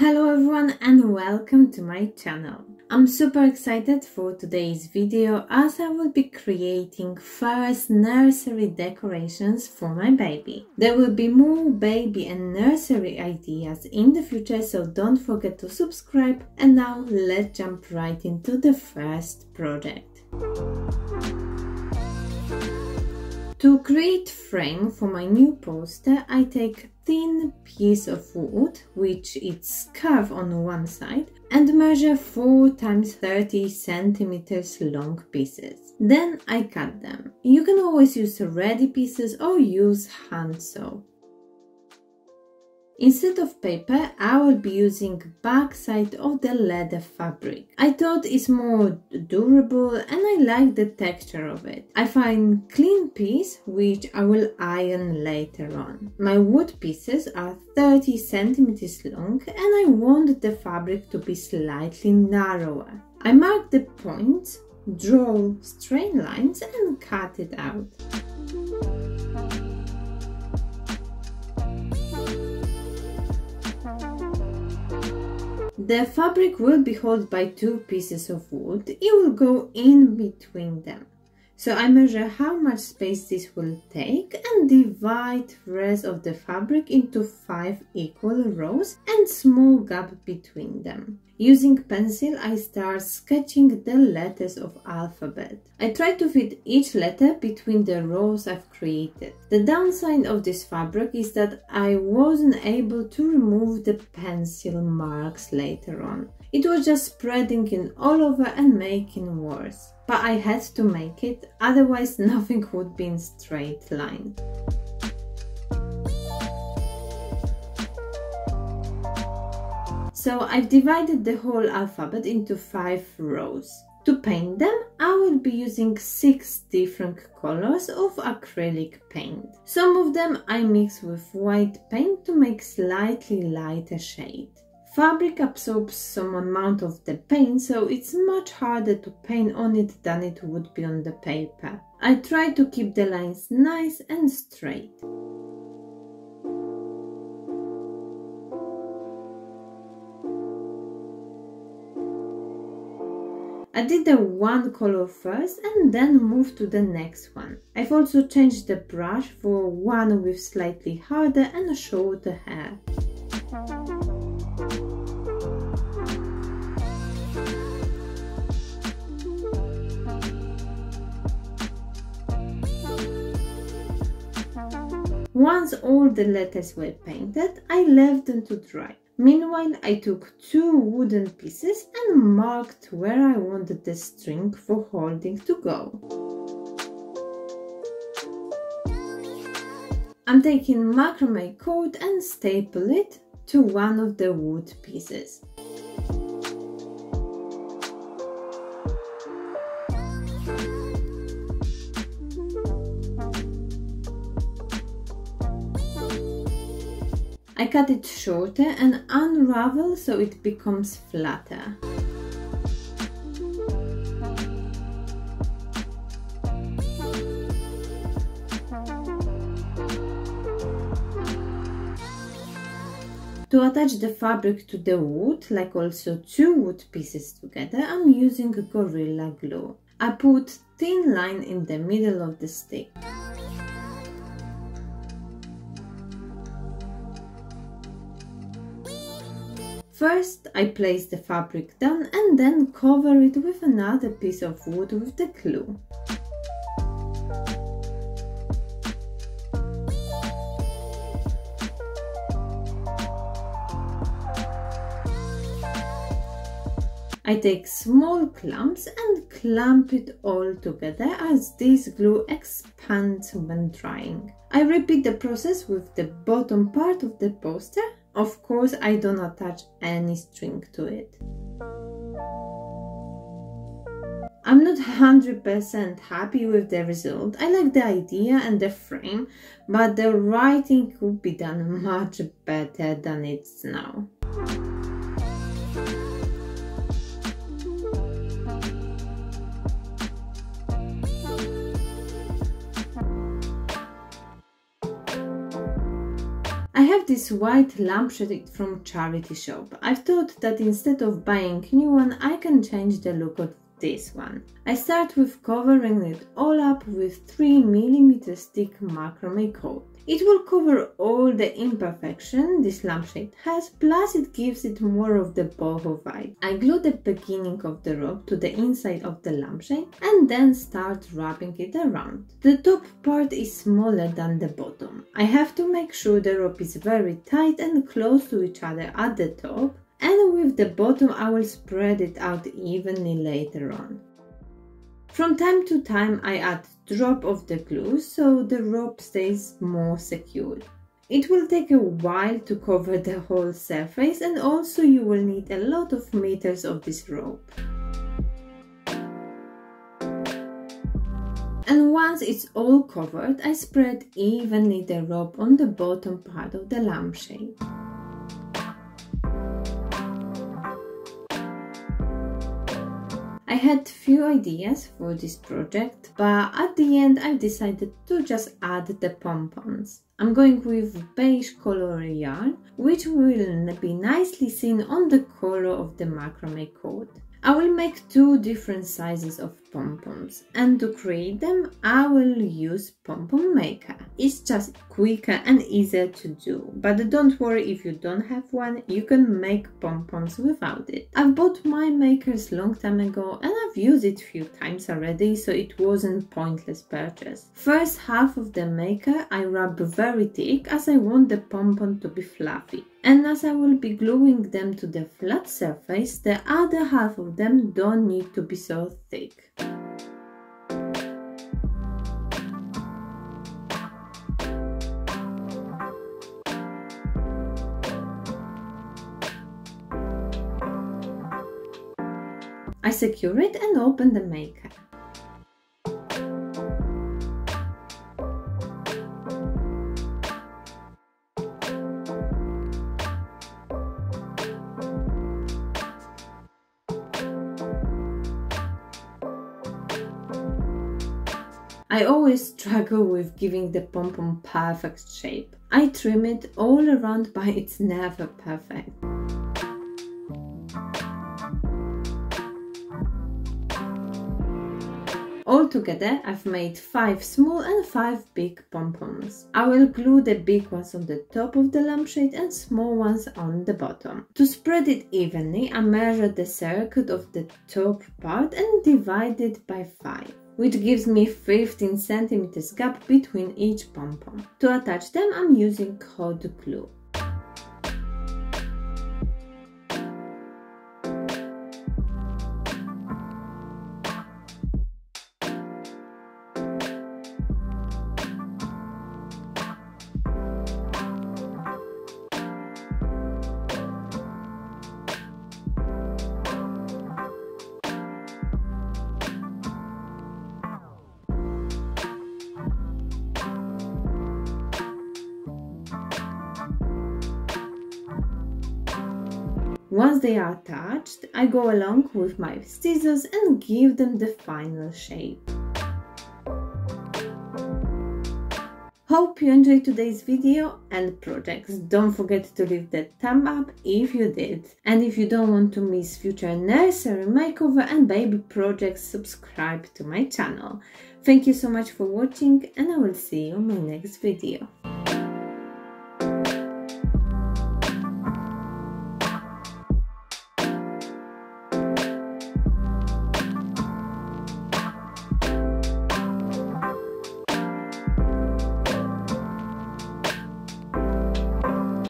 Hello everyone and welcome to my channel. I'm super excited for today's video as I will be creating first nursery decorations for my baby. There will be more baby and nursery ideas in the future so don't forget to subscribe and now let's jump right into the first project. To create frame for my new poster, I take thin piece of wood, which is curved on one side, and measure 4 times 30 centimeters long pieces. Then I cut them. You can always use ready pieces or use hand saw. Instead of paper, I will be using back side of the leather fabric. I thought it's more durable and I like the texture of it. I find clean piece which I will iron later on. My wood pieces are 30 centimeters long and I want the fabric to be slightly narrower. I mark the points, draw straight lines and cut it out. The fabric will be held by two pieces of wood. It will go in between them. So I measure how much space this will take and divide rest of the fabric into 5 equal rows and small gap between them. Using pencil, I start sketching the letters of alphabet. I try to fit each letter between the rows I've created. The downside of this fabric is that I wasn't able to remove the pencil marks later on. It was just spreading in all over and making worse but I had to make it, otherwise nothing would be in straight line. So I've divided the whole alphabet into five rows. To paint them, I will be using six different colors of acrylic paint. Some of them I mix with white paint to make slightly lighter shade. Fabric absorbs some amount of the paint, so it's much harder to paint on it than it would be on the paper. I try to keep the lines nice and straight. I did the one color first and then moved to the next one. I've also changed the brush for one with slightly harder and shorter hair. Once all the letters were painted, I left them to dry. Meanwhile, I took two wooden pieces and marked where I wanted the string for holding to go. I'm taking macrame cord and staple it to one of the wood pieces. I cut it shorter and unravel so it becomes flatter. To attach the fabric to the wood, like also two wood pieces together, I'm using Gorilla Glue. I put thin line in the middle of the stick. First, I place the fabric down and then cover it with another piece of wood with the glue. I take small clumps and clamp it all together as this glue expands when drying. I repeat the process with the bottom part of the poster of course, I don't attach any string to it. I'm not 100% happy with the result. I like the idea and the frame, but the writing could be done much better than it's now. This white lampshade from charity shop. I thought that instead of buying new one, I can change the look of this one. I start with covering it all up with 3mm thick macrame cord. It will cover all the imperfection this lampshade has, plus it gives it more of the boho vibe. I glue the beginning of the rope to the inside of the lampshade and then start wrapping it around. The top part is smaller than the bottom. I have to make sure the rope is very tight and close to each other at the top and with the bottom I will spread it out evenly later on. From time to time I add drop of the glue so the rope stays more secure. It will take a while to cover the whole surface and also you will need a lot of meters of this rope. And once it's all covered, I spread evenly the rope on the bottom part of the lampshade. I had few ideas for this project, but at the end I decided to just add the pompons. I'm going with beige color yarn, which will be nicely seen on the color of the macrame cord. I will make two different sizes of pom-poms and to create them I will use pom-pom maker. It's just quicker and easier to do but don't worry if you don't have one you can make pom-poms without it. I've bought my makers long time ago and I've used it few times already so it wasn't pointless purchase. First half of the maker I rub very thick as I want the pom-pom to be fluffy and as I will be gluing them to the flat surface, the other half of them don't need to be so I secure it and open the maker. I always struggle with giving the pom-pom perfect shape. I trim it all around but it's never perfect. Altogether, I've made 5 small and 5 big pom-poms. I will glue the big ones on the top of the lampshade and small ones on the bottom. To spread it evenly, I measured the circuit of the top part and divide it by 5 which gives me 15 centimeters gap between each pom-pom. To attach them I'm using hot glue. Once they are attached, I go along with my scissors and give them the final shape. Hope you enjoyed today's video and projects. Don't forget to leave that thumb up if you did. And if you don't want to miss future nursery makeover and baby projects, subscribe to my channel. Thank you so much for watching and I will see you in my next video.